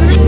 God.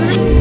God.